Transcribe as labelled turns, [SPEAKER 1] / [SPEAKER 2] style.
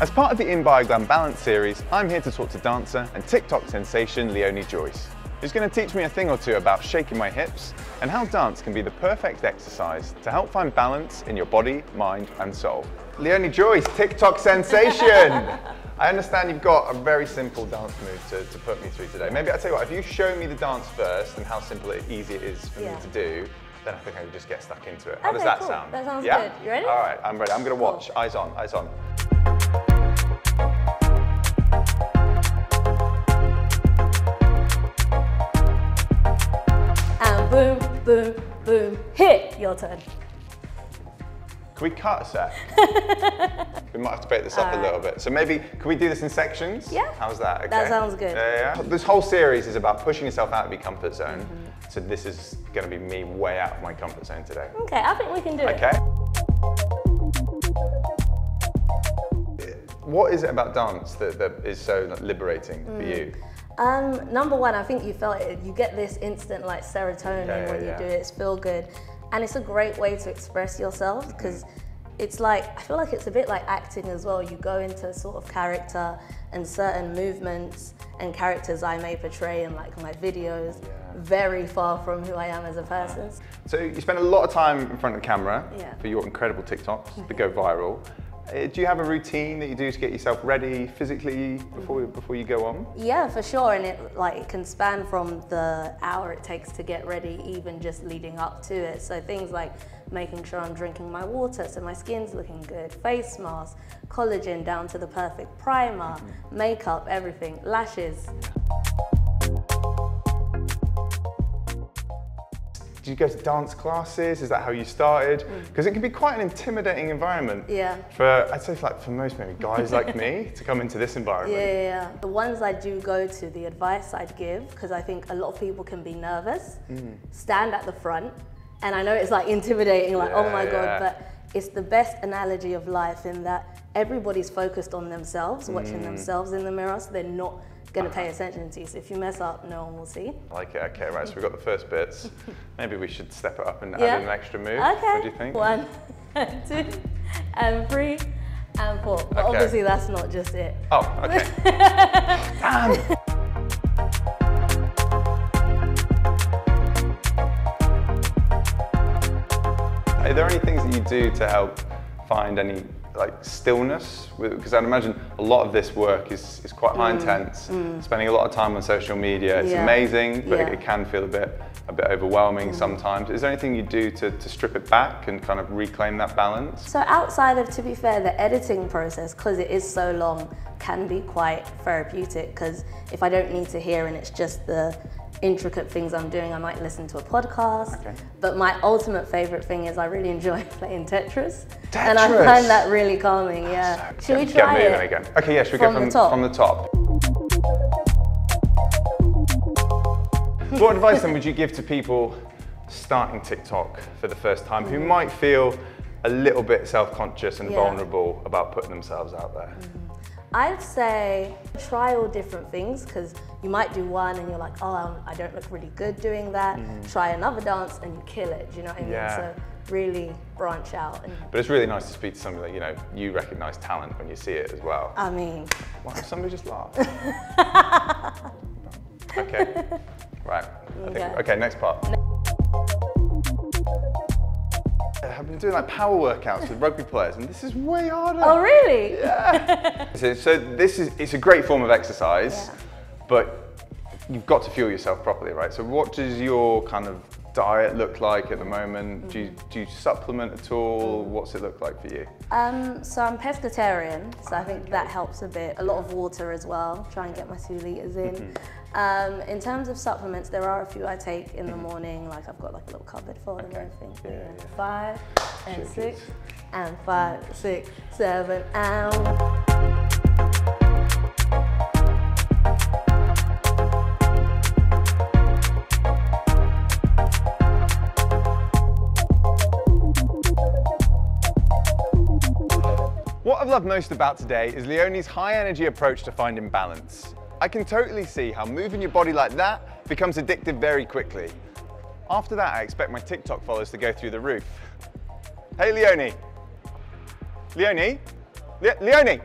[SPEAKER 1] As part of the In Bioglan Balance series, I'm here to talk to dancer and TikTok sensation Leoni Joyce, who's going to teach me a thing or two about shaking my hips and how dance can be the perfect exercise to help find balance in your body, mind and soul. Leoni Joyce, TikTok sensation! I understand you've got a very simple dance move to, to put me through today. Maybe I'll tell you what, if you show me the dance first and how simple and easy it is for
[SPEAKER 2] Yeah.
[SPEAKER 1] me to do, then I think I can just get stuck into it. How does that
[SPEAKER 2] cool.
[SPEAKER 1] sound?
[SPEAKER 2] That sounds
[SPEAKER 1] yeah?
[SPEAKER 2] good. You ready?
[SPEAKER 1] All right, I'm ready. I'm going to
[SPEAKER 2] Cool.
[SPEAKER 1] watch. Eyes on, eyes on.
[SPEAKER 2] Boom, boom, hit. Your turn.
[SPEAKER 1] Can we cut a sec? we might have to break this up a little bit. So maybe, can we do this in sections?
[SPEAKER 2] Yeah.
[SPEAKER 1] How's that? Okay.
[SPEAKER 2] That sounds good.
[SPEAKER 1] Yeah, yeah. This whole series is about pushing yourself out of your comfort zone.
[SPEAKER 2] Mm-hmm.
[SPEAKER 1] So this is going to be me way out of my comfort zone today.
[SPEAKER 2] Okay, I think we can do it.
[SPEAKER 1] Okay. What is it about dance that, that is so liberating for you?
[SPEAKER 2] Um, number one, I think you felt it. You get this instant like serotonin
[SPEAKER 1] Yeah, yeah,
[SPEAKER 2] when you
[SPEAKER 1] yeah.
[SPEAKER 2] do it. It's feel good, and it's a great way to express yourself because it's like I feel like it's a bit like acting as well. You go into sort of character and certain movements and characters I may portray in like my videos, very far from who I am as a person.
[SPEAKER 1] So you spend a lot of time in front of the camera
[SPEAKER 2] Yeah.
[SPEAKER 1] for your incredible TikToks that go viral. Uh, Do you have a routine that you do to get yourself ready physically before, before you go on?
[SPEAKER 2] Yeah, for sure, and it like it can span from the hour it takes to get ready, even just leading up to it. So things like making sure I'm drinking my water, so my skin's looking good, face mask, collagen down to the perfect primer, makeup, everything, lashes.
[SPEAKER 1] Did you go to dance classes? Is that how you started? Because it can be quite an intimidating environment
[SPEAKER 2] Mm. Yeah.
[SPEAKER 1] for, I'd say like for most maybe guys like me to come into this environment.
[SPEAKER 2] Yeah, yeah, yeah. The ones I do go to, the advice I'd give, because I think a lot of people can be nervous, stand at the front, and I know it's like intimidating, like, oh my
[SPEAKER 1] yeah.
[SPEAKER 2] God, but it's the best analogy of life in that everybody's focused on themselves, watching themselves in the mirror, so they're not going to pay attention to you. So if you mess up, no one will see.
[SPEAKER 1] I like it. Okay, right. So we've got the first bits. Maybe we should step it up and
[SPEAKER 2] Yeah.
[SPEAKER 1] add an extra move.
[SPEAKER 2] Okay.
[SPEAKER 1] What do you think?
[SPEAKER 2] One, two, and three, and four. But
[SPEAKER 1] Okay.
[SPEAKER 2] obviously that's not just it.
[SPEAKER 1] Oh, okay. Damn. Are there any things that you do to help find any like stillness? Because I'd imagine a lot of this work is, is quite high intense, spending a lot of time on social media. It's
[SPEAKER 2] Mm. Yeah.
[SPEAKER 1] amazing, but
[SPEAKER 2] Yeah. Mm.
[SPEAKER 1] it can feel a bit a bit overwhelming sometimes. Is there anything you do to, to strip it back and kind of reclaim that balance?
[SPEAKER 2] So outside of, to be fair, the editing process, because it is so long, can be quite therapeutic. Because if I don't need to hear and it's just the intricate things I'm doing, I might listen to a podcast.
[SPEAKER 1] Okay.
[SPEAKER 2] But my ultimate favorite thing is I really enjoy playing Tetris, and I find that really calming. Yeah.
[SPEAKER 1] So
[SPEAKER 2] Should we try
[SPEAKER 1] get moving
[SPEAKER 2] it?
[SPEAKER 1] again? Okay, yeah, should we
[SPEAKER 2] From
[SPEAKER 1] go
[SPEAKER 2] the
[SPEAKER 1] from
[SPEAKER 2] top?
[SPEAKER 1] From the top. what advice then would you give to people starting TikTok for the first time who hmm. might feel a little bit self-conscious and
[SPEAKER 2] Yeah.
[SPEAKER 1] vulnerable about putting themselves out there? Mm-hmm.
[SPEAKER 2] I'd say try all different things because you might do one and you're like, oh, I'm- I don't look really good doing that. Mm-hmm. Try another dance and you kill it. Do you know what I mean?
[SPEAKER 1] Yeah.
[SPEAKER 2] So really branch out. And
[SPEAKER 1] But it's really nice to speak to somebody that, you know, you recognise talent when you see it as well.
[SPEAKER 2] I mean,
[SPEAKER 1] Why did somebody just laugh? okay. Right. I think,
[SPEAKER 2] okay,
[SPEAKER 1] next part. I've been doing like power workouts with rugby players and this is way harder.
[SPEAKER 2] oh really?
[SPEAKER 1] So, so this is it's a great form of exercise,
[SPEAKER 2] Yeah.
[SPEAKER 1] but you've got to fuel yourself properly, right? So what does your kind of diet look like at the moment? Do, you, do you supplement at all? What's it look like for you?
[SPEAKER 2] Um, so I'm pescatarian, so I think that helps a bit. A lot of water as well. Try and get my two liters in.
[SPEAKER 1] Mm-hmm.
[SPEAKER 2] Um, in terms of supplements, there are a few I take in the morning. Like I've got like a little cupboard for them and everything.
[SPEAKER 1] Yeah, yeah.
[SPEAKER 2] Five and six and five, six, seven, and
[SPEAKER 1] I've loved most about today is Leoni's high energy approach to finding balance. I can totally see how moving your body like that becomes addictive very quickly. After that, I expect my TikTok followers to go through the roof. Hey Leoni. Leoni? Le- Leoni!